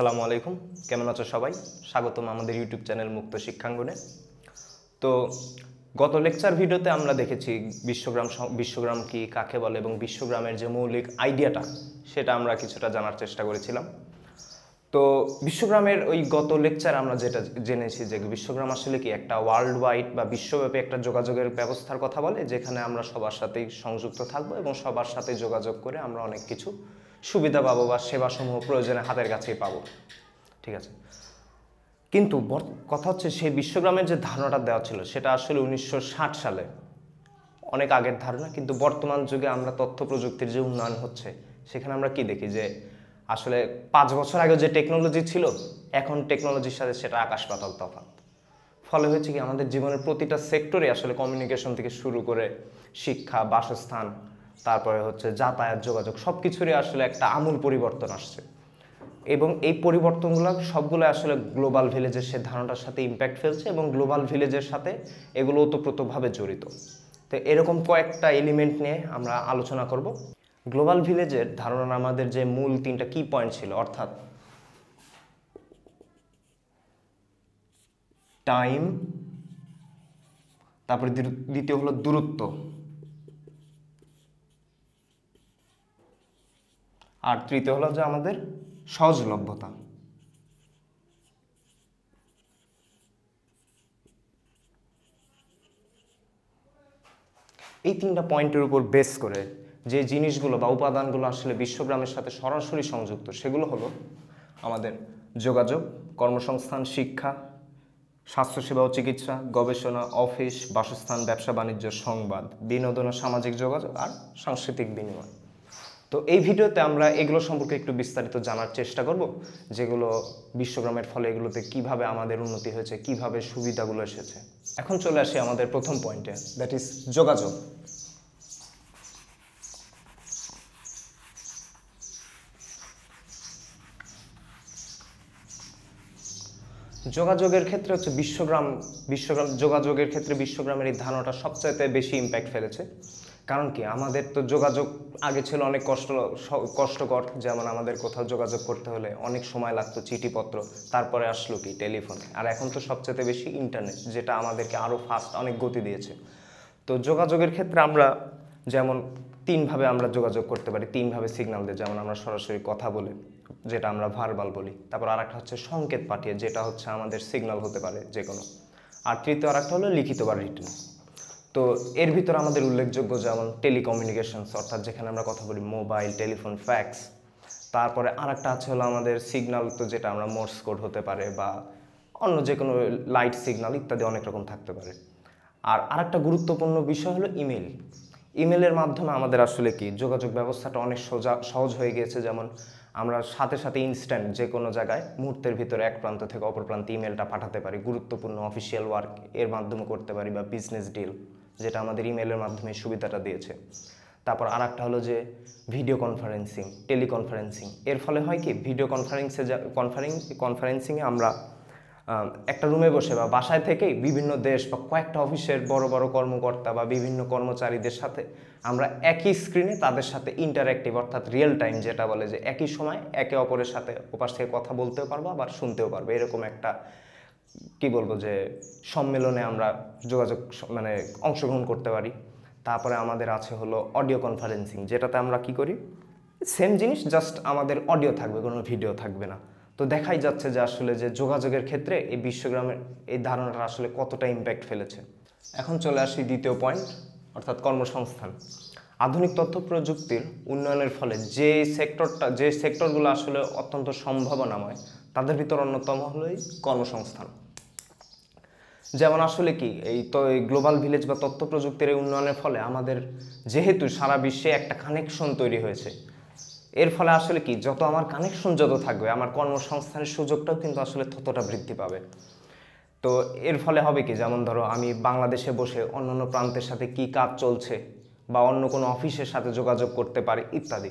আসসালামু আলাইকুম। কেমন আছো সবাই? স্বাগতম আমাদের ইউটিউব চ্যানেল মুক্ত শিক্ষাঙ্গনে। তো গত লেকচার ভিডিওতে আমরা দেখেছি বিশ্বগ্রাম বিশ্বগ্রাম কি, কাকে বলে এবং বিশ্বগ্রামের যে মৌলিক আইডিয়াটা সেটা আমরা কিছুটা জানার চেষ্টা করেছিলাম। তো বিশ্বগ্রামের ওই গত লেকচার আমরা যেটা জেনেছি যে বিশ্বগ্রাম আসলে কি একটা ওয়ার্ল্ড ওয়াইড বা বিশ্বব্যাপী একটা যোগাযোগের ব্যবস্থার কথা বলে, যেখানে আমরা সবার সাথেই সংযুক্ত থাকব এবং সবার সাথে যোগাযোগ করে আমরা অনেক কিছু সুবিধা পাবো বা সেবাসমূহ প্রয়োজনে হাতের কাছেই পাবো। ঠিক আছে? কিন্তু কথা হচ্ছে সেই বিশ্বগ্রামের যে ধারণাটা দেওয়া ছিল, সেটা আসলে উনিশশো ষাট সালে। অনেক আগের ধারণা, কিন্তু বর্তমান যুগে আমরা তথ্য প্রযুক্তির যে উন্নয়ন হচ্ছে, সেখানে আমরা কি দেখি? যে আসলে পাঁচ বছর আগে যে টেকনোলজি ছিল, এখন টেকনোলজির সাথে সেটা আকাশ পাতাল তফাৎ। ফলে হয়েছে কি, আমাদের জীবনের প্রতিটা সেক্টরে আসলে কমিউনিকেশন থেকে শুরু করে শিক্ষা, বাসস্থান তারপরে হচ্ছে যাতায়াত, যোগাযোগ সব কিছুরই আসলে একটা আমূল পরিবর্তন আসছে। এবং এই পরিবর্তনগুলো সবগুলো আসলে গ্লোবাল ভিলেজের সে ধারণাটার সাথে ইম্প্যাক্ট ফেলছে এবং গ্লোবাল ভিলেজের সাথে এগুলো ওতপ্রোতভাবে জড়িত। তো এরকম কয়েকটা এলিমেন্ট নিয়ে আমরা আলোচনা করব। গ্লোবাল ভিলেজের ধারণার আমাদের যে মূল তিনটা কি পয়েন্ট ছিল, অর্থাৎ টাইম তারপরে দ্বিতীয় হলো দূরত্ব। আর তৃতীয় হলো যে আমাদের সহজলভ্যতা। এই তিনটা পয়েন্টের উপর বেস করে যে জিনিসগুলো বা উপাদানগুলো আসলে বিশ্বগ্রামের সাথে সরাসরি সংযুক্ত, সেগুলো হলো আমাদের যোগাযোগ, কর্মসংস্থান, শিক্ষা, স্বাস্থ্যসেবা ও চিকিৎসা, গবেষণা, অফিস, বাসস্থান, ব্যবসা, বাণিজ্য, সংবাদ, বিনোদন ও সামাজিক যোগাযোগ আর সাংস্কৃতিক বিনিময়। তো এই ভিডিওতে আমরা এগুলো সম্পর্কে একটু বিস্তারিত জানার চেষ্টা করব, যেগুলো বিশ্বগ্রামের ফলে এগুলোতে কীভাবে আমাদের উন্নতি হয়েছে, কীভাবে সুবিধাগুলো এসেছে। এখন চলে আসি আমাদের প্রথম পয়েন্টে দ্যাট ইজ যোগাযোগ। যোগাযোগের ক্ষেত্রে হচ্ছে বিশ্বগ্রাম বিশ্বগ্রাম, যোগাযোগের ক্ষেত্রে বিশ্বগ্রামের এই ধারণাটা সবচাইতে বেশি ইম্প্যাক্ট ফেলেছে। কারণ কি? আমাদের তো যোগাযোগ আগে ছিল অনেক কষ্ট, কষ্টকর, যেমন আমাদের কোথাও যোগাযোগ করতে হলে অনেক সময় লাগতো চিঠিপত্র, তারপরে আসলো কি? টেলিফোন। আর এখন তো সবচেয়ে বেশি ইন্টারনেট যেটা আমাদেরকে আরও ফাস্ট অনেক গতি দিয়েছে। তো যোগাযোগের ক্ষেত্রে আমরা যেমন তিনভাবে আমরা যোগাযোগ করতে পারি, তিনভাবে সিগন্যাল দিয়ে। যেমন আমরা সরাসরি কথা বলে, যেটা আমরা ভার্বাল বলি। তারপর আরেকটা হচ্ছে সংকেত পাঠিয়ে, যেটা হচ্ছে আমাদের সিগন্যাল হতে পারে যে কোনো আর তৃতীয় আরেকটা হলো লিখিত বা রিটেন তো এর ভিতরে আমাদের উল্লেখযোগ্য যেমন টেলিকমিউনিকেশনস অর্থাৎ যেখানে আমরা কথা বলি মোবাইল টেলিফোন ফ্যাক্স তারপরে আর একটা আছে হলো আমাদের সিগন্যাল তো যেটা আমরা মোর্স কোড হতে পারে বা অন্য যে কোনো লাইট সিগনাল ইত্যাদি অনেক রকম থাকতে পারে। আর আরেকটা গুরুত্বপূর্ণ বিষয় হলো ইমেল ইমেলের মাধ্যমে আমাদের আসলে কি, যোগাযোগ ব্যবস্থাটা অনেক সোজা, সহজ হয়ে গিয়েছে যেমন আমরা সাথে সাথে ইনস্ট্যান্ট যে কোনো জায়গায় মুহূর্তের ভিতরে এক প্রান্ত থেকে অপর প্রান্তে ইমেলটা পাঠাতে পারি, গুরুত্বপূর্ণ অফিসিয়াল ওয়ার্ক এর মাধ্যমে করতে পারি বা বিজনেস ডিল যেটা আমাদের ইমেলের মাধ্যমে সুবিধাটা দিয়েছে। তারপর আর একটা হলো যে ভিডিও কনফারেন্সিং টেলিকনফারেন্সিং এর ফলে হয় কি ভিডিও কনফারেন্সে যা কনফারেন্স কনফারেন্সিংয়ে আমরা একটা রুমে বসে বা বাসায় থেকেই বিভিন্ন দেশ বা কয়েকটা অফিসের বড় বড় কর্মকর্তা বা বিভিন্ন কর্মচারীদের সাথে আমরা একই স্ক্রিনে তাদের সাথে ইন্টারাক্টিভ অর্থাৎ রিয়েল টাইম যেটা বলে যে একই সময় একে অপরের সাথে ওপাশ থেকে কথা বলতেও পারব, আবার শুনতেও পারব। এরকম একটা কি বলব যে, সম্মেলনে আমরা যোগাযোগ মানে অংশগ্রহণ করতে পারি। তারপরে আমাদের আছে হলো অডিও কনফারেন্সিং যেটাতে আমরা কি করি? সেম জিনিস জাস্ট আমাদের অডিও থাকবে, কোনো ভিডিও থাকবে না। তো দেখাই যাচ্ছে যে আসলে যে যোগাযোগের ক্ষেত্রে এই বিশ্বগ্রামের এই ধারণাটা আসলে কতটা ইম্প্যাক্ট ফেলেছে। এখন চলে আসি দ্বিতীয় পয়েন্ট অর্থাৎ কর্মসংস্থান। আধুনিক তথ্য প্রযুক্তির উন্নয়নের ফলে যে সেক্টরটা যে সেক্টরগুলো আসলে অত্যন্ত সম্ভাবনাময় তাদের ভিতর অন্যতম হলো এই কর্মসংস্থান। যেমন আসলে কি, এই তো এই গ্লোবাল ভিলেজ বা তথ্য প্রযুক্তির এই উন্নয়নের ফলে আমাদের যেহেতু সারা বিশ্বে একটা কানেকশন তৈরি হয়েছে, এর ফলে আসলে কি, যত আমার কানেকশন যত থাকবে, আমার কর্মসংস্থানের সুযোগটাও কিন্তু আসলে ততটা বৃদ্ধি পাবে। তো এর ফলে হবে কি, যেমন ধরো আমি বাংলাদেশে বসে অন্য অন্য প্রান্তের সাথে কি কাজ চলছে বা অন্য কোনো অফিসের সাথে যোগাযোগ করতে পারি, ইত্যাদি।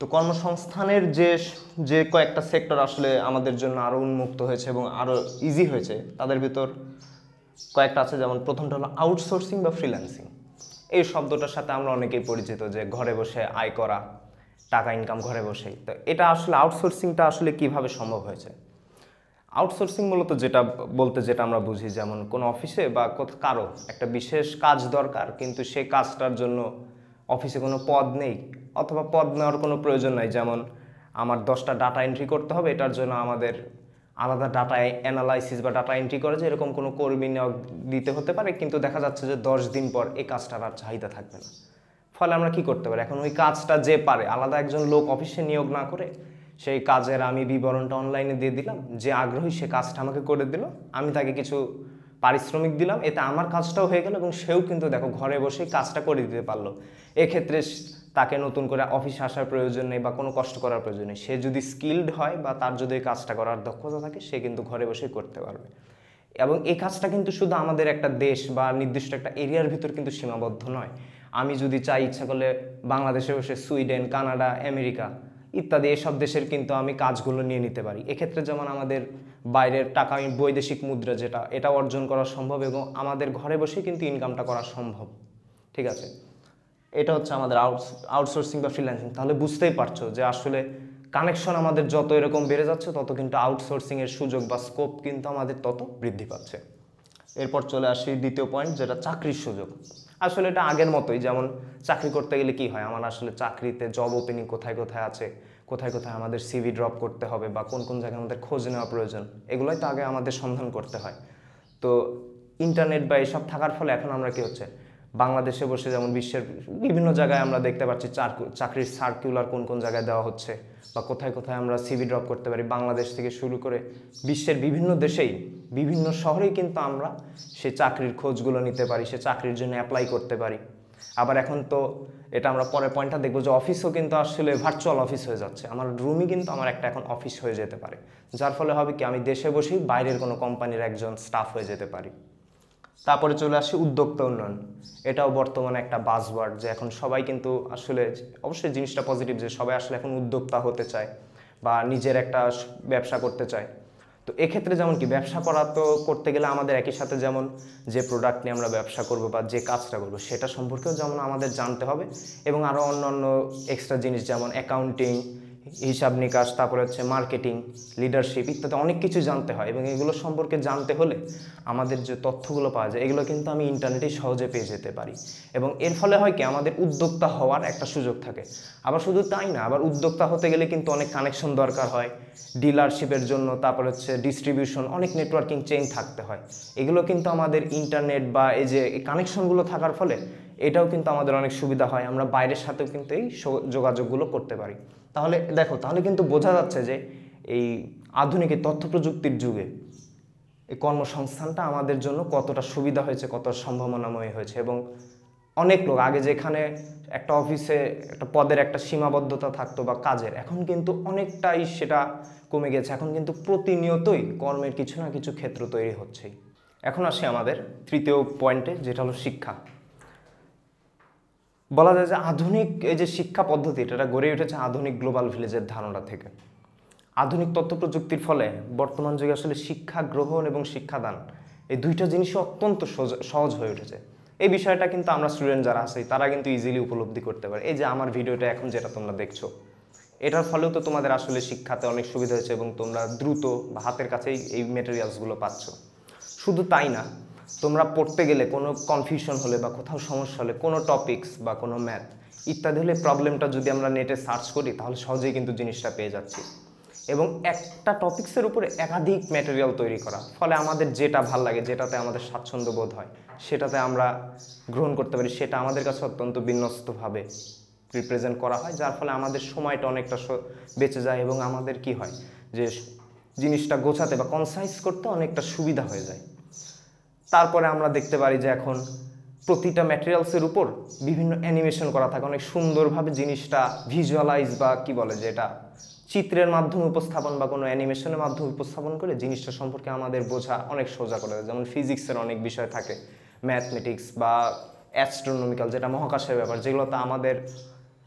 তো কর্মসংস্থানের যে যে কয়েকটা সেক্টর আসলে আমাদের জন্য আরও উন্মুক্ত হয়েছে এবং আরও ইজি হয়েছে, তাদের ভিতর কয়েকটা আছে, যেমন প্রথমটা হলো আউটসোর্সিং বা ফ্রিল্যান্সিং এই শব্দটার সাথে আমরা অনেকেই পরিচিত যে ঘরে বসে আয় করা, টাকা ইনকাম ঘরে বসেই তো এটা আসলে আউটসোর্সিংটা আসলে কীভাবে সম্ভব হয়েছে? আউটসোর্সিং মূলত যেটা বলতে যেটা আমরা বুঝি, যেমন কোনো অফিসে বা কারও একটা বিশেষ কাজ দরকার, কিন্তু সেই কাজটার জন্য অফিসে কোনো পদ নেই। অথবা পদ নেওয়ার কোনো প্রয়োজন নাই। যেমন আমার দশটা ডাটা এন্ট্রি করতে হবে, এটার জন্য আমাদের আলাদা ডাটা অ্যানালাইসিস বা ডাটা এন্ট্রি করে যে এরকম কোনো কর্মী নিয়োগ দিতে হতে পারে, কিন্তু দেখা যাচ্ছে যে দশ দিন পর এই কাজটার আর চাহিদা থাকবে না। ফলে আমরা কি করতে পারি? এখন ওই কাজটা যে পারে, আলাদা একজন লোক অফিসে নিয়োগ না করে সেই কাজের আমি বিবরণটা অনলাইনে দিয়ে দিলাম, যে আগ্রহী সে কাজটা আমাকে করে দিল, আমি তাকে কিছু পারিশ্রমিক দিলাম, এতে আমার কাজটাও হয়ে গেল এবং সেও কিন্তু দেখো ঘরে বসেই কাজটা করে দিতে পারল। এক্ষেত্রে তাকে নতুন করে অফিসে আসার প্রয়োজন নেই বা কোনো কষ্ট করার প্রয়োজন নেই। সে যদি স্কিল্ড হয় বা তার যদি কাজটা করার দক্ষতা থাকে, সে কিন্তু ঘরে বসেই করতে পারবে। এবং এই কাজটা কিন্তু শুধু আমাদের একটা দেশ বা নির্দিষ্ট একটা এরিয়ার ভিতর কিন্তু সীমাবদ্ধ নয়। আমি যদি চাই ইচ্ছা করলে বাংলাদেশে বসে সুইডেন, কানাডা, আমেরিকা ইত্যাদি এসব দেশের কিন্তু আমি কাজগুলো নিয়ে নিতে পারি। এক্ষেত্রে যেমন আমাদের বাইরের টাকা বৈদেশিক মুদ্রা যেটা, এটা অর্জন করা সম্ভব এবং আমাদের ঘরে বসে কিন্তু ইনকামটা করা সম্ভব। ঠিক আছে? এটা হচ্ছে আমাদের আউট আউটসোর্সিং বা ফ্রিল্যান্সিং তাহলে বুঝতেই পারছ যে আসলে কানেকশন আমাদের যত এরকম বেড়ে যাচ্ছে, তত কিন্তু আউটসোর্সিংয়ের সুযোগ বা স্কোপ কিন্তু আমাদের তত বৃদ্ধি পাচ্ছে। এরপর চলে আসি দ্বিতীয় পয়েন্ট যেটা চাকরির সুযোগ। আসলে এটা আগের মতোই, যেমন চাকরি করতে গেলে কি হয়? আমার আসলে চাকরিতে জব ওপেনিং কোথায় কোথায় আছে? কোথায় কোথায় আমাদের সিভি ড্রপ করতে হবে বা কোন কোন জায়গায় আমাদের খোঁজ নেওয়া প্রয়োজন? এগুলোই তো আগে আমাদের সন্ধান করতে হয়। তো ইন্টারনেট বা এসব থাকার ফলে এখন আমরা কি হচ্ছে? বাংলাদেশে বসে যেমন বিশ্বের বিভিন্ন জায়গায় আমরা দেখতে পাচ্ছি চাকরির সার্কুলার কোন কোন জায়গায় দেওয়া হচ্ছে বা কোথায় কোথায় আমরা সিভি ড্রপ করতে পারি। বাংলাদেশ থেকে শুরু করে বিশ্বের বিভিন্ন দেশেই, বিভিন্ন শহরেই কিন্তু আমরা সে চাকরির খোঁজগুলো নিতে পারি, সে চাকরির জন্য অ্যাপ্লাই করতে পারি। আবার এখন তো এটা আমরা পরের পয়েন্টটা দেখব যে অফিসও কিন্তু আসলে ভার্চুয়াল অফিস হয়ে যাচ্ছে। আমার রুমই কিন্তু আমার একটা এখন অফিস হয়ে যেতে পারে। যার ফলে হবে কি আমি দেশে বসেই বাইরের কোনো কোম্পানির একজন স্টাফ হয়ে যেতে পারি। তারপরে চলে আসে উদ্যোক্তা উন্নয়ন। এটাও বর্তমানে একটা বাজওয়ার্ড যে এখন সবাই কিন্তু আসলে অবশ্যই জিনিসটা পজিটিভ যে সবাই আসলে এখন উদ্যোক্তা হতে চায় বা নিজের একটা ব্যবসা করতে চায়। তো এক্ষেত্রে যেমন কি, ব্যবসা করা তো করতে গেলে আমাদের একই সাথে যেমন যে প্রোডাক্ট নিয়ে আমরা ব্যবসা করব বা যে কাজটা করব সেটা সম্পর্কেও যেমন আমাদের জানতে হবে এবং আরও অন্য অন্য এক্সট্রা জিনিস যেমন অ্যাকাউন্টিং হিসাব নিকাশ, তারপরে হচ্ছে মার্কেটিং লিডারশিপ ইত্যাদি অনেক কিছু জানতে হয় এবং এগুলো সম্পর্কে জানতে হলে আমাদের যে তথ্যগুলো পাওয়া যায়, এগুলো কিন্তু আমি ইন্টারনেটেই সহজে পেয়ে যেতে পারি। এবং এর ফলে হয় কি, আমাদের উদ্যোক্তা হওয়ার একটা সুযোগ থাকে। আবার শুধু তাই না, আবার উদ্যোক্তা হতে গেলে কিন্তু অনেক কানেকশন দরকার হয়। ডিলারশিপের জন্য, তারপর হচ্ছে ডিস্ট্রিবিউশন অনেক নেটওয়ার্কিং চেইন থাকতে হয়। এগুলো কিন্তু আমাদের ইন্টারনেট বা এই যে কানেকশনগুলো থাকার ফলে এটাও কিন্তু আমাদের অনেক সুবিধা হয়, আমরা বাইরের সাথেও কিন্তু এই যোগাযোগগুলো করতে পারি। তাহলে, দেখো, তাহলে কিন্তু বোঝা যাচ্ছে যে এই আধুনিক তথ্য প্রযুক্তির যুগে এই কর্মসংস্থানটা আমাদের জন্য কতটা সুবিধা হয়েছে কত সম্ভাবনাময় হয়েছে এবং অনেক লোক, আগে যেখানে একটা অফিসে একটা পদের একটা সীমাবদ্ধতা থাকতো বা কাজের, এখন কিন্তু অনেকটাই সেটা কমে গেছে। এখন কিন্তু প্রতিনিয়তই কর্মের কিছু না কিছু ক্ষেত্র তৈরি হচ্ছেই। এখন আসি আমাদের তৃতীয় পয়েন্টে, যেটা হলো শিক্ষা। বলা যায় যে আধুনিক এই যে শিক্ষা পদ্ধতি, এটা গড়ে উঠেছে আধুনিক গ্লোবাল ভিলেজের ধারণা থেকে। আধুনিক তথ্য প্রযুক্তির ফলে বর্তমান যুগে আসলে শিক্ষা গ্রহণ এবং শিক্ষাদান, এই দুইটা জিনিসই অত্যন্ত সহজ হয়ে উঠেছে। এই বিষয়টা কিন্তু আমরা স্টুডেন্ট যারা আছি, তারা কিন্তু ইজিলি উপলব্ধি করতে পারে। এই যে আমার ভিডিওটা এখন যেটা তোমরা দেখছ, এটার ফলেও তো তোমাদের আসলে শিক্ষাতে অনেক সুবিধা হয়েছে এবং তোমরা দ্রুত বা হাতের কাছেই এই মেটেরিয়ালসগুলো পাচ্ছ। শুধু তাই না তোমরা পড়তে গেলে কোনো কনফিউশন হলে বা কোথাও সমস্যা হলে, কোনো টপিক্স বা কোনো ম্যাথ ইত্যাদি হলে প্রবলেমটা যদি আমরা নেটে সার্চ করি, তাহলে সহজেই কিন্তু জিনিসটা পেয়ে যাচ্ছি। এবং একটা টপিক্সের উপরে একাধিক ম্যাটেরিয়াল তৈরি করা, ফলে আমাদের যেটা ভালো লাগে, যেটাতে আমাদের স্বাচ্ছন্দ্য বোধ হয়, সেটাতে আমরা গ্রহণ করতে পারি, সেটা আমাদের কাছে অত্যন্ত বিন্যস্তভাবে রিপ্রেজেন্ট করা হয়, যার ফলে আমাদের সময়টা অনেকটা বেঁচে যায় এবং আমাদের কি হয় যে, জিনিসটা গোছাতে বা কনসাইজ করতে অনেকটা সুবিধা হয়ে যায়। তারপরে আমরা দেখতে পারি যে এখন প্রতিটা ম্যাটেরিয়ালসের উপর বিভিন্ন অ্যানিমেশন করা থাকে। অনেক সুন্দরভাবে জিনিসটা ভিজুয়ালাইজ বা কি বলে যে এটা চিত্রের মাধ্যমে উপস্থাপন বা কোনো অ্যানিমেশনের মাধ্যমে উপস্থাপন করে জিনিসটা সম্পর্কে আমাদের বোঝা অনেক সোজা করে দেয়। যেমন ফিজিক্সের অনেক বিষয় থাকে। ম্যাথমেটিক্স বা অ্যাস্ট্রোনমিক্যাল যেটা মহাকাশের ব্যাপার যেগুলোতে আমাদের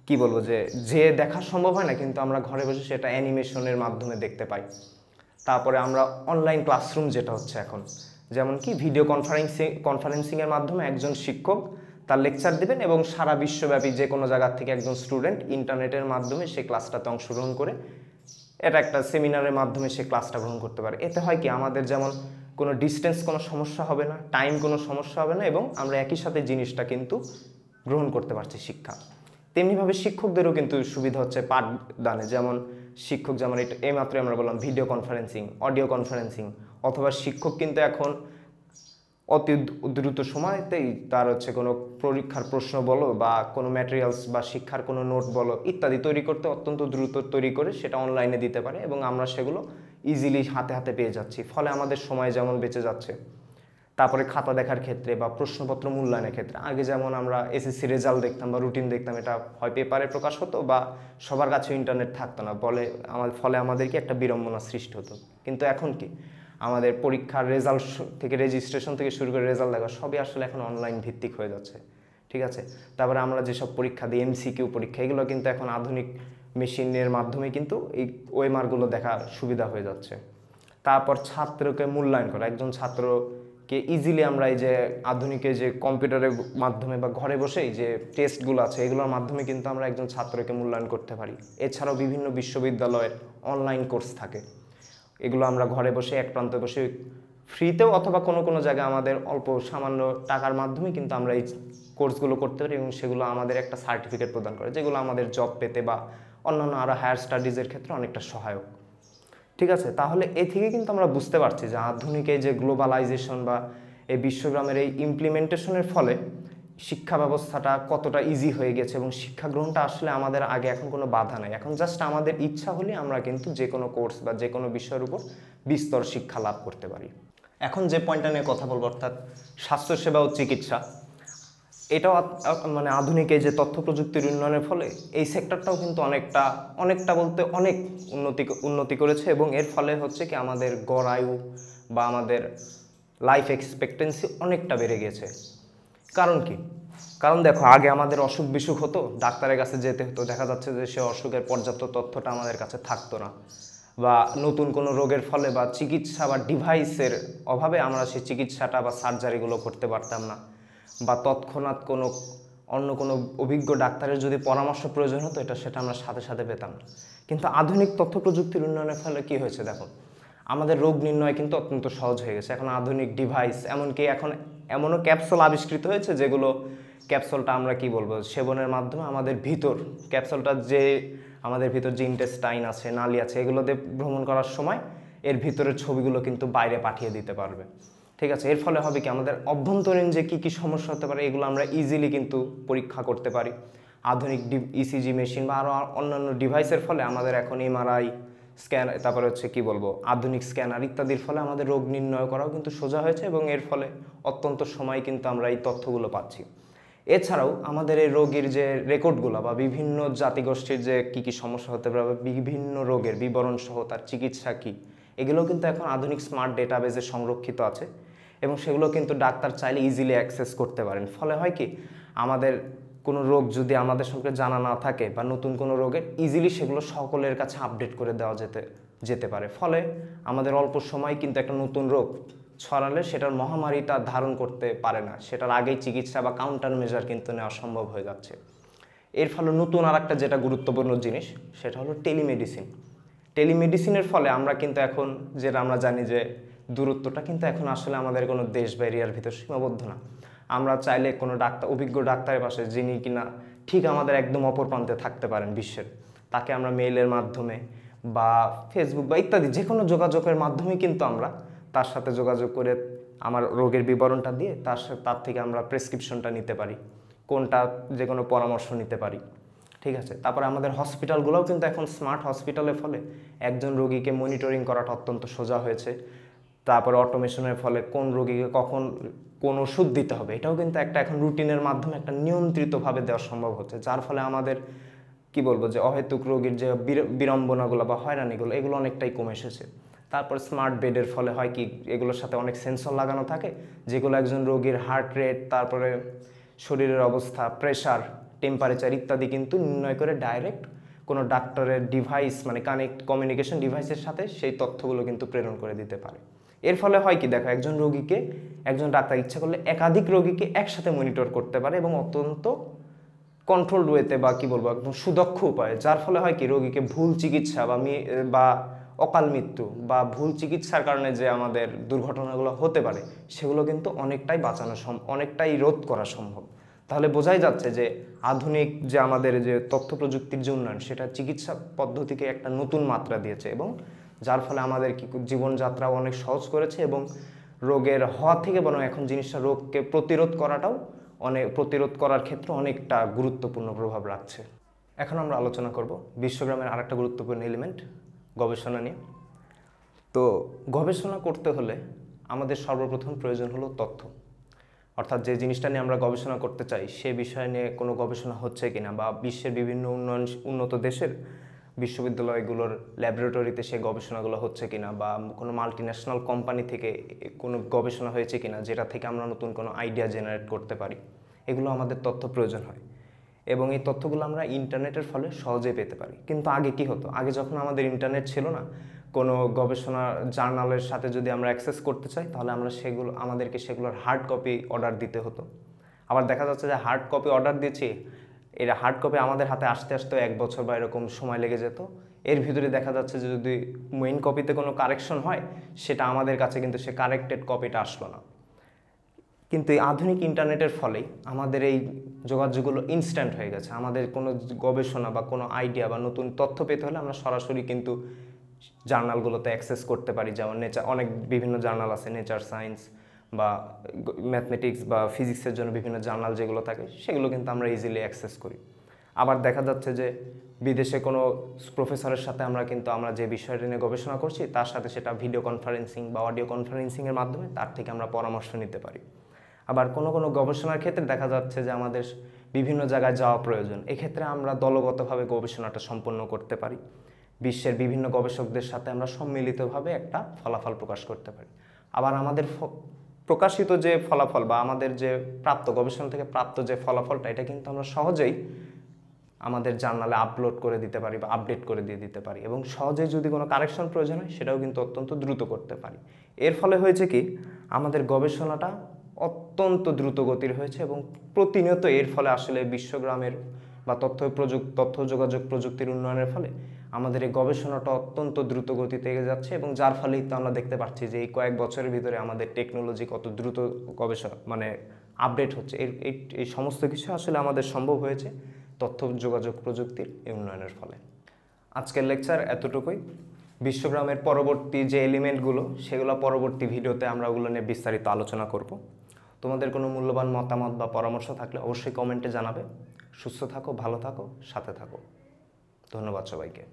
কি বলব যে যে দেখা সম্ভব হয় না, কিন্তু আমরা ঘরে বসে সেটা অ্যানিমেশনের মাধ্যমে দেখতে পাই। তারপরে আমরা অনলাইন ক্লাসরুম যেটা হচ্ছে এখন যেমন কি ভিডিও কনফারেন্সিং কনফারেন্সিংয়ের মাধ্যমে একজন শিক্ষক তার লেকচার দিবেন এবং সারা বিশ্বব্যাপী যে কোনো জায়গার থেকে একজন স্টুডেন্ট ইন্টারনেটের মাধ্যমে সেই ক্লাসটাতে অংশগ্রহণ করে। এটা একটা সেমিনারের মাধ্যমে সে ক্লাসটা গ্রহণ করতে পারে। এতে হয় কি, আমাদের যেমন কোনো ডিস্টেন্স কোনো সমস্যা হবে না টাইম কোনো সমস্যা হবে না এবং আমরা একই সাথে জিনিসটা কিন্তু গ্রহণ করতে পারছি শিক্ষা। তেমনিভাবে শিক্ষকদেরও কিন্তু সুবিধা হচ্ছে পাঠদানে। যেমন শিক্ষক যেমন এটা এইমাত্র আমরা বললাম ভিডিও কনফারেন্সিং অডিও কনফারেন্সিং অথবা শিক্ষক কিন্তু এখন অতি দ্রুত সময়তেই তার হচ্ছে কোনো পরীক্ষার প্রশ্ন বলো বা কোনো ম্যাটেরিয়ালস বা শিক্ষার কোনো নোট বলো ইত্যাদি তৈরি করতে অত্যন্ত দ্রুত তৈরি করে সেটা অনলাইনে দিতে পারে এবং আমরা সেগুলো ইজিলি হাতে হাতে পেয়ে যাচ্ছি। ফলে আমাদের সময় যেমন বেঁচে যাচ্ছে, তারপরে খাতা দেখার ক্ষেত্রে বা প্রশ্নপত্র মূল্যায়নের ক্ষেত্রে। আগে যেমন আমরা এসএসসি রেজাল্ট দেখতাম বা রুটিন দেখতাম, এটা হয় পেপারে প্রকাশ হতো বা সবার কাছে ইন্টারনেট থাকতো না। বলে আমার ফলে আমাদেরকে একটা বিড়ম্বনা সৃষ্টি হতো। কিন্তু এখন কি? আমাদের পরীক্ষার রেজাল্ট থেকে রেজিস্ট্রেশন থেকে শুরু করে রেজাল্ট দেখা সবই আসলে এখন অনলাইন ভিত্তিক হয়ে যাচ্ছে, ঠিক আছে? তারপরে আমরা যেসব পরীক্ষা দিই এমসিকিউ পরীক্ষা, এগুলো কিন্তু এখন আধুনিক মেশিনের মাধ্যমে কিন্তু এই ওয়েমারগুলো দেখা সুবিধা হয়ে যাচ্ছে। তারপর ছাত্রকে মূল্যায়ন করা, একজন ছাত্রকে ইজিলি আমরা এই যে আধুনিকে যে কম্পিউটারের মাধ্যমে বা ঘরে বসেই যে টেস্টগুলো আছে, এগুলোর মাধ্যমে কিন্তু আমরা একজন ছাত্রকে মূল্যায়ন করতে পারি। এছাড়াও বিভিন্ন বিশ্ববিদ্যালয়ের অনলাইন কোর্স থাকে। এগুলো আমরা ঘরে বসে, এক প্রান্তে বসে ফ্রিতেও অথবা কোনো কোনো জায়গায় আমাদের অল্প সামান্য টাকার মাধ্যমে কিন্তু আমরা এই কোর্সগুলো করতে পারি এবং সেগুলো আমাদের একটা সার্টিফিকেট প্রদান করে, যেগুলো আমাদের জব পেতে বা অন্যান্য আরও হায়ার স্টাডিজের ক্ষেত্রে অনেকটা সহায়ক। ঠিক আছে? তাহলে এ থেকে কিন্তু আমরা বুঝতে পারছি যে আধুনিক এই যে গ্লোবালাইজেশন বা এই বিশ্বগ্রামের এই ইমপ্লিমেন্টেশনের ফলে শিক্ষা ব্যবস্থাটা কতটা ইজি হয়ে গেছে এবং শিক্ষা গ্রহণটা আসলে আমাদের আগে এখন কোনো বাধা নাই। এখন জাস্ট আমাদের ইচ্ছা হলে আমরা কিন্তু যে কোনো কোর্স বা যে কোনো বিষয়ের উপর বিস্তর শিক্ষা লাভ করতে পারি। এখন যে পয়েন্টটা নিয়ে কথা বলব, অর্থাৎ স্বাস্থ্যসেবা ও চিকিৎসা, এটাও মানে আধুনিক এই যে তথ্য প্রযুক্তির উন্নয়নের ফলে এই সেক্টরটাও কিন্তু অনেকটা অনেকটা বলতে অনেক উন্নতি উন্নতি করেছে এবং এর ফলে হচ্ছে কি আমাদের গড় আয়ু বা আমাদের লাইফ এক্সপেক্টেন্সি অনেকটা বেড়ে গেছে। কারণ কি? কারণ দেখো, আগে আমাদের অসুখ বিসুখ হতো, ডাক্তারের কাছে যেতে হতো। দেখা যাচ্ছে যে সে অসুখের পর্যাপ্ত তথ্যটা আমাদের কাছে থাকতো না। বা নতুন কোনো রোগের ফলে বা চিকিৎসা বা ডিভাইসের অভাবে আমরা সেই চিকিৎসাটা বা সার্জারিগুলো করতে পারতাম না। বা তৎক্ষণাৎ কোনো অন্য কোনো অভিজ্ঞ ডাক্তারের যদি পরামর্শ প্রয়োজন হতো, এটা সেটা আমরা সাথে সাথে পেতাম না। কিন্তু আধুনিক তথ্য প্রযুক্তির উন্নয়নের ফলে কী হয়েছে দেখো? আমাদের রোগ নির্ণয় কিন্তু অত্যন্ত সহজ হয়ে গেছে। এখন আধুনিক ডিভাইস, এমনকি এখন এমনও ক্যাপসুল আবিষ্কৃত হয়েছে যেগুলো ক্যাপসুলটা আমরা কি বলব, সেবনের মাধ্যমে আমাদের ভিতর ক্যাপসুলটা যে আমাদের ভিতর যে ইন্টেস্টাইন আছে, নালি আছে এগুলো দিয়ে ভ্রমণ করার সময় এর ভিতরের ছবিগুলো কিন্তু বাইরে পাঠিয়ে দিতে পারবে। ঠিক আছে, এর ফলে হবে কি, আমাদের অভ্যন্তরীণ যে কী কী সমস্যা হতে পারে, এগুলো আমরা ইজিলি কিন্তু পরীক্ষা করতে পারি। আধুনিক ইসিজি মেশিন বা আরও অন্যান্য ডিভাইসের ফলে আমাদের এখন এমআরআই স্ক্যান, তারপরে হচ্ছে কি বলব, আধুনিক স্ক্যানার ইত্যাদির ফলে আমাদের রোগ নির্ণয় করাও কিন্তু সোজা হয়েছে এবং এর ফলে অত্যন্ত সময় কিন্তু আমরা এই তথ্যগুলো পাচ্ছি। এছাড়াও আমাদের এই রোগীর যে রেকর্ডগুলো বা বিভিন্ন জাতিগোষ্ঠীর যে কী কী সমস্যা হতে পারে বিভিন্ন রোগের বিবরণ সহ তার চিকিৎসা কী, এগুলো কিন্তু এখন আধুনিক স্মার্ট ডেটাবেজে সংরক্ষিত আছে এবং সেগুলো কিন্তু ডাক্তার চাইলে ইজিলি অ্যাক্সেস করতে পারেন। ফলে হয় কি, আমাদের কোনো রোগ যদি আমাদের সঙ্গে জানা না থাকে বা নতুন কোনো রোগের ইজিলি সেগুলো সকলের কাছে আপডেট করে দেওয়া যেতে যেতে পারে। ফলে আমাদের অল্প সময় কিন্তু একটা নতুন রোগ ছড়ালে সেটার মহামারীটা ধারণ করতে পারে না। সেটার আগেই চিকিৎসা বা কাউন্টার মেজার কিন্তু নেওয়া সম্ভব হয়ে যাচ্ছে। এর ফলে নতুন আর একটা যেটা গুরুত্বপূর্ণ জিনিস, সেটা হলো টেলিমেডিসিন টেলিমেডিসিনের ফলে আমরা কিন্তু এখন, যেটা আমরা জানি যে দূরত্বটা কিন্তু এখন আসলে আমাদের কোনো দেশ বা এরিয়ার ভিতর সীমাবদ্ধ না। আমরা চাইলে কোনো ডাক্তার, অভিজ্ঞ ডাক্তারের পাশে যিনি কিনা ঠিক আমাদের একদম অপর প্রান্তে থাকতে পারেন বিশ্বের। তাকে আমরা মেইলের মাধ্যমে বা ফেসবুক বা ইত্যাদি যে কোনো যোগাযোগের মাধ্যমে কিন্তু আমরা তার সাথে যোগাযোগ করে আমার রোগের বিবরণটা দিয়ে তার সাথে তার থেকে আমরা প্রেসক্রিপশনটা নিতে পারি, কোনটা যে কোনো পরামর্শ নিতে পারি, ঠিক আছে? তারপরে আমাদের হসপিটালগুলোও কিন্তু এখন স্মার্ট হসপিটালের ফলে একজন রোগীকে মনিটরিং করাটা অত্যন্ত সোজা হয়েছে। তারপরে অটোমেশনের ফলে কোন রোগীকে কখন কোন ওষুধ দিতে হবে। এটাও কিন্তু একটা এখন রুটিনের মাধ্যমে একটা নিয়ন্ত্রিতভাবে দেওয়া সম্ভব হচ্ছে, যার ফলে আমাদের, কি বলব, যে অহেতুক রোগীর যে বিড়ম্বনাগুলো বা হয়রানিগুলো, এগুলো অনেকটাই কমে এসেছে। তারপর স্মার্ট বেডের ফলে হয় কি, এগুলোর সাথে অনেক সেন্সর লাগানো থাকে, যেগুলো একজন রোগীর হার্ট রেট তারপরে শরীরের অবস্থা প্রেশার টেম্পারেচার ইত্যাদি কিন্তু নির্ণয় করে ডাইরেক্ট কোনো ডাক্তারের ডিভাইস মানে কানেক্ট কমিউনিকেশন ডিভাইসের সাথে সেই তথ্যগুলো কিন্তু প্রেরণ করে দিতে পারে। এর ফলে হয় কি, দেখো একজন রোগীকে একজন ডাক্তার ইচ্ছা করলে একাধিক রোগীকে একসাথে মনিটর করতে পারে এবং অত্যন্ত কন্ট্রোল ওয়েতে বা কি বলব, একদম সুদক্ষ উপায়ে। যার ফলে হয় কি, রোগীকে ভুল চিকিৎসা বা বা অকাল মৃত্যু বা ভুল চিকিৎসার কারণে যে আমাদের দুর্ঘটনাগুলো হতে পারে, সেগুলো কিন্তু অনেকটাই বাঁচানো সম, অনেকটাই রোধ করা সম্ভব। তাহলে বোঝাই যাচ্ছে যে আধুনিক যে আমাদের যে তথ্য প্রযুক্তির যে উন্নয়ন, সেটা চিকিৎসা পদ্ধতিকে একটা নতুন মাত্রা দিয়েছে এবং যার ফলে আমাদের কি জীবনযাত্রা অনেক সহজ করেছে এবং রোগের হওয়া থেকে বরং এখন জিনিসটা রোগকে প্রতিরোধ করাটাও অনেক, প্রতিরোধ করার ক্ষেত্রে অনেকটা গুরুত্বপূর্ণ প্রভাব রাখছে। এখন আমরা আলোচনা করব বিশ্বগ্রামের আরেকটা গুরুত্বপূর্ণ এলিমেন্ট গবেষণা নিয়ে। তো গবেষণা করতে হলে আমাদের সর্বপ্রথম প্রয়োজন হলো তথ্য। অর্থাৎ যে জিনিসটা নিয়ে আমরা গবেষণা করতে চাই সে বিষয় নিয়ে কোনো গবেষণা হচ্ছে কিনা বা বিশ্বের বিভিন্ন উন্নয়ন, উন্নত দেশের বিশ্ববিদ্যালয়গুলোর ল্যাবরেটরিতে সেই গবেষণাগুলো হচ্ছে কিনা বা কোনো মাল্টি ন্যাশনাল কোম্পানি থেকে কোনো গবেষণা হয়েছে কিনা যেটা থেকে আমরা নতুন কোনো আইডিয়া জেনারেট করতে পারি, এগুলো আমাদের তথ্য প্রয়োজন হয়। এবং এই তথ্যগুলো আমরা ইন্টারনেটের ফলে সহজেই পেতে পারি। কিন্তু আগে কি হতো? আগে যখন আমাদের ইন্টারনেট ছিল না, কোনো গবেষণা জার্নালের সাথে যদি আমরা অ্যাক্সেস করতে চাই, তাহলে আমরা সেগুলো, আমাদেরকে সেগুলোর হার্ড কপি অর্ডার দিতে হতো। আবার দেখা যাচ্ছে যে হার্ড কপি অর্ডার দিচ্ছি এটা হার্ড কপি আমাদের হাতে আসতে আসতে এক বছর বা এরকম সময় লেগে যেত। এর ভিতরে দেখা যাচ্ছে যে যদি মেইন কপিতে কোনো কারেকশন হয়, সেটা আমাদের কাছে কিন্তু সে কারেক্টেড কপিটা আসলো না। কিন্তু এই আধুনিক ইন্টারনেটের ফলেই আমাদের এই যোগাযোগগুলো ইনস্ট্যান্ট হয়ে গেছে। আমাদের কোনো গবেষণা বা কোনো আইডিয়া বা নতুন তথ্য পেতে হলে আমরা সরাসরি কিন্তু জার্নালগুলোতে অ্যাক্সেস করতে পারি। যেমন নেচার অনেক বিভিন্ন জার্নাল আছে নেচার সায়েন্স বা ম্যাথমেটিক্স বা ফিজিক্সের জন্য বিভিন্ন জার্নাল যেগুলো থাকে, সেগুলো কিন্তু আমরা ইজিলি অ্যাক্সেস করি। আবার দেখা যাচ্ছে যে বিদেশে কোনো প্রফেসরের সাথে আমরা কিন্তু, আমরা যে বিষয়টা নিয়ে গবেষণা করছি, তার সাথে সেটা ভিডিও কনফারেন্সিং বা অডিও কনফারেন্সিংয়ের মাধ্যমে তার থেকে আমরা পরামর্শ নিতে পারি। আবার কোনো কোনো গবেষণার ক্ষেত্রে দেখা যাচ্ছে যে আমাদের বিভিন্ন জায়গায় যাওয়া প্রয়োজন। এক্ষেত্রে আমরা দলগতভাবে গবেষণাটা সম্পন্ন করতে পারি। বিশ্বের বিভিন্ন গবেষকদের সাথে আমরা সম্মিলিতভাবে একটা ফলাফল প্রকাশ করতে পারি। আবার আমাদের প্রকাশিত যে ফলাফল বা আমাদের যে প্রাপ্ত, গবেষণা থেকে প্রাপ্ত যে ফলাফলটা, এটা কিন্তু আমরা সহজেই আমাদের জার্নালে আপলোড করে দিতে পারি বা আপডেট করে দিয়ে দিতে পারি এবং সহজেই যদি কোনো কারেকশন প্রয়োজন হয়, সেটাও কিন্তু অত্যন্ত দ্রুত করতে পারি। এর ফলে হয়েছে কি, আমাদের গবেষণাটা অত্যন্ত দ্রুত গতির হয়েছে এবং প্রতিনিয়ত এর ফলে আসলে বিশ্বগ্রামের বা তথ্য প্রযুক্তি তথ্য যোগাযোগ প্রযুক্তির উন্নয়নের ফলে আমাদের এই গবেষণাটা অত্যন্ত দ্রুত গতিতে এগিয়ে যাচ্ছে এবং যার ফলেই তো আমরা দেখতে পাচ্ছি যে এই কয়েক বছরের ভিতরে আমাদের টেকনোলজি কত দ্রুত গবেষণা মানে আপডেট হচ্ছে। এই এই সমস্ত কিছু আসলে আমাদের সম্ভব হয়েছে তথ্য, যোগাযোগ প্রযুক্তির উন্নয়নের ফলে। আজকের লেকচার এতটুকুই। বিশ্বগ্রামের পরবর্তী যে এলিমেন্টগুলো সেগুলো পরবর্তী ভিডিওতে আমরা ওগুলো নিয়ে বিস্তারিত আলোচনা করব। তোমাদের কোনো মূল্যবান মতামত বা পরামর্শ থাকলে অবশ্যই কমেন্টে জানাবে। সুস্থ থাকো, ভালো থাকো, সাথে থাকো। ধন্যবাদ সবাইকে।